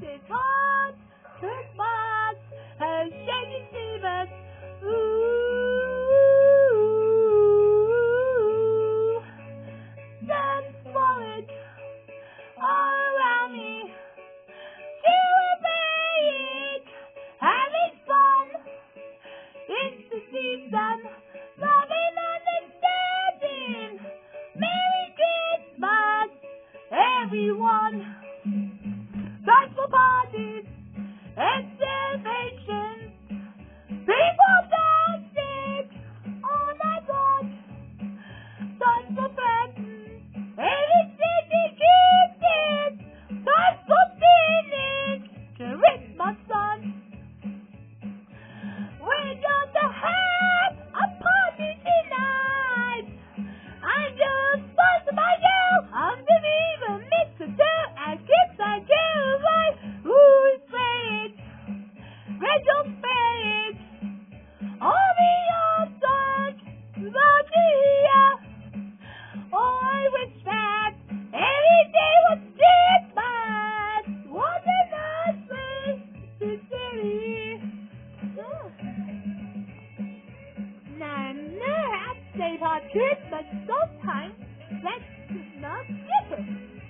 his heart, Christmas has Shakin' Stevens. Ooh, dance for all around me. Celebrate, having fun. It's the season, loving, understanding. Merry Christmas, everyone parties. And good, but sometimes that's not different.